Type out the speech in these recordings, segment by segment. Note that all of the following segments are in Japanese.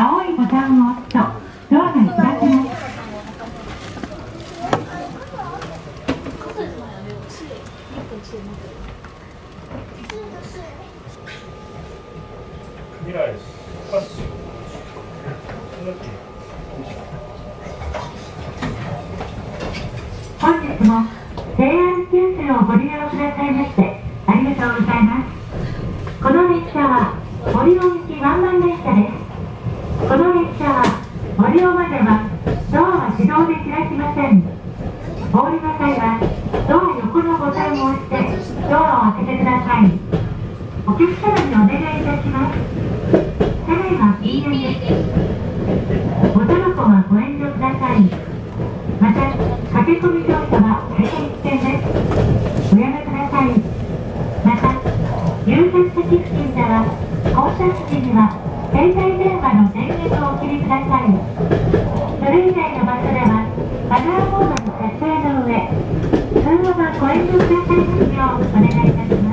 青いボタンを押すとドアが開きます。未来ファッション本日も JR 九州をご利用くださいましてありがとうございますこの列車は森尾行きワンマン列車ですこの列車は森尾まではドアは自動で開きませんお降りの際はドア横のボタンを押してドアを開けてください。お客様にお願いいたします。車内は禁煙ですおタバコはご遠慮ください。また駆け込み乗車は大変危険です。おやめください。また優先付近では降車時には携帯電話の電源をお切りくださいそれ以外の場所ではマナーボードの撮影の上通話はごお願いいたします。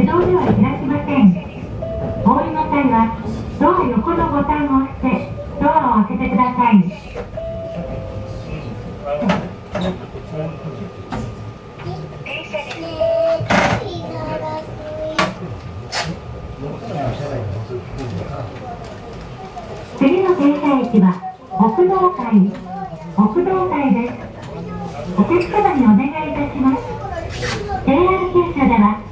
自動では開きません。お降りの際はドア横のボタンを押してドアを開けてください。次の停車駅は北道会北道会ですお客様にお願いいたします JR 九州では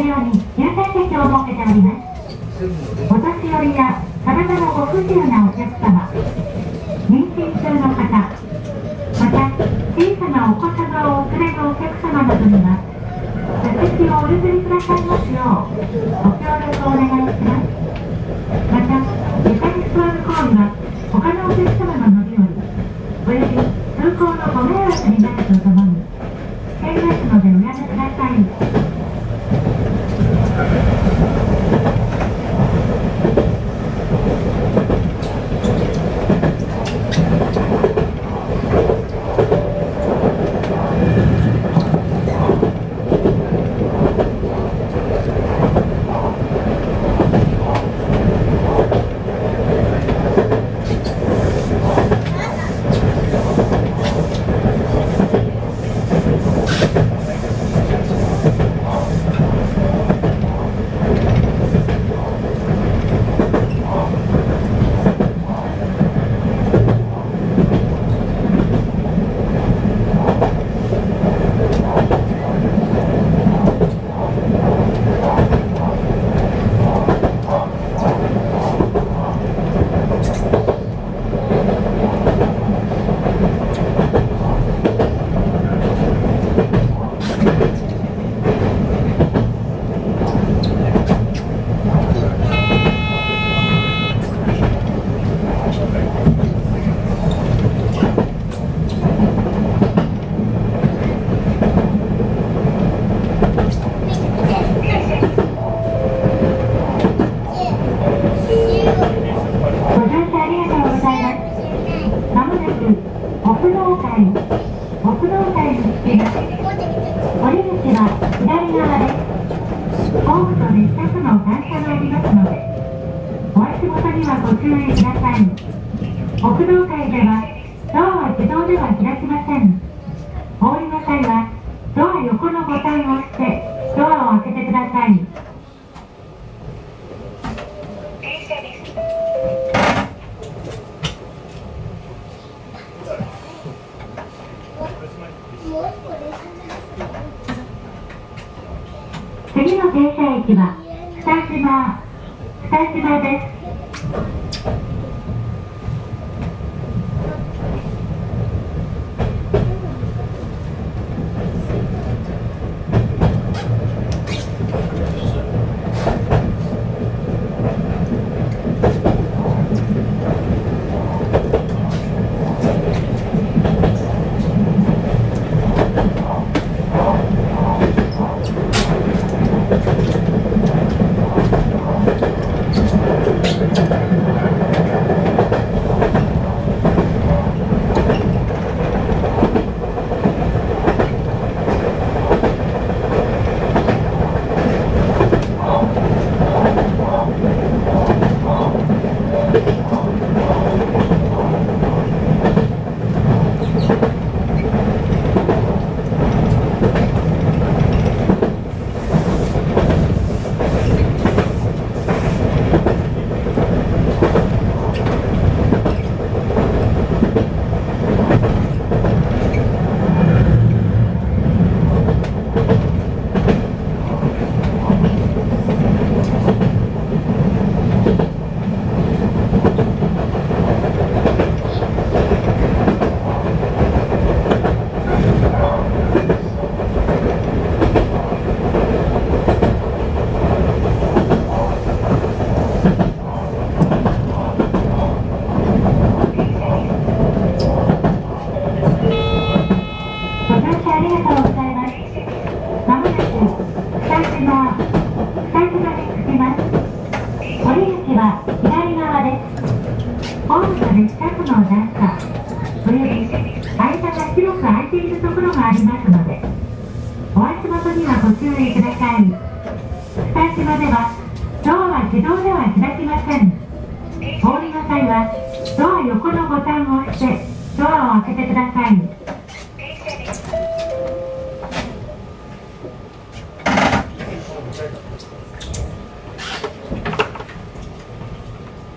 各車両に優先席を設けておりますお年寄りや体のご不自由なお客様妊娠中の方また小さなお子様をお連れのお客様などには座席をお譲りくださいますようご協力をお願いしますまた床に座る行為は他のお客様の乗り降りおよび通行のご迷惑になるとともににはご注意ください。奥道会ではドアは自動では開きませんお降りの際はドア横のボタンを押してドアを開けてください。次の停車駅は北島北島です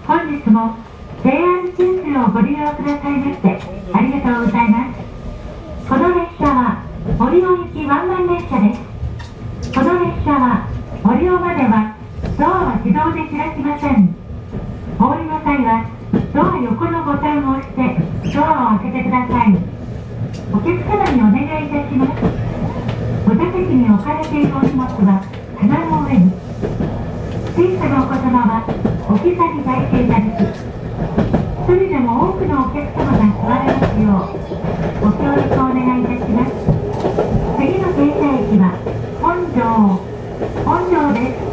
本日も JR 九州をご利用くださいましてありがとうございます。この列車は森尾行きワンマン列車です。この列車は森尾まではドアは自動で開きませんお降りの際はドア横のボタンを押してドアを開けてくださいお客様にお願いいたします。お座席に置かれているお荷物は砂の上に。小さなお子様はお膝に抱いていただき一人でも多くのお客様が座れますようご協力をお願いいたします。次の停車駅は本庄。本庄です。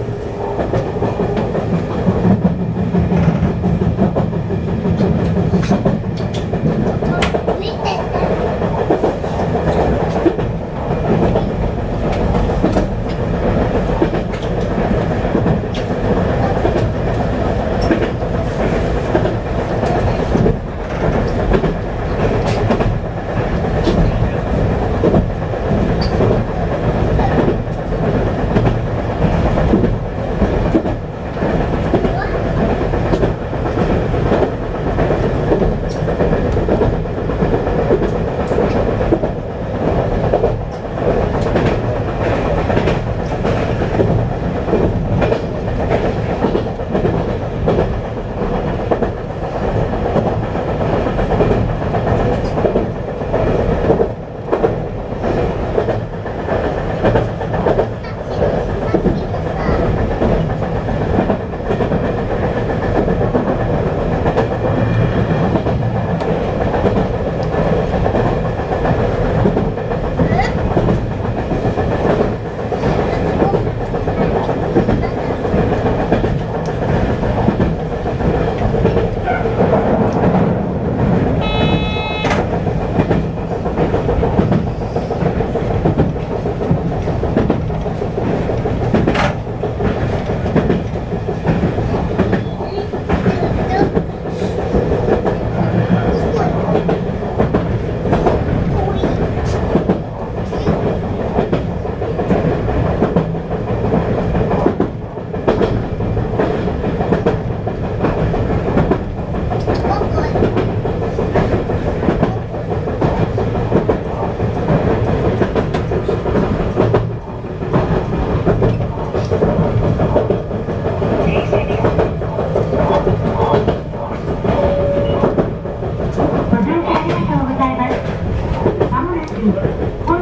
Oh,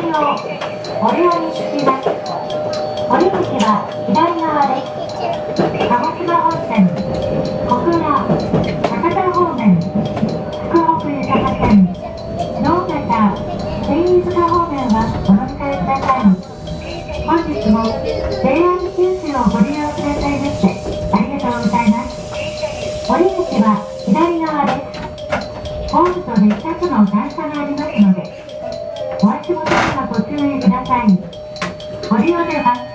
信、森ます。口は左側です。い。ご利用では